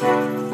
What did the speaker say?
Bye.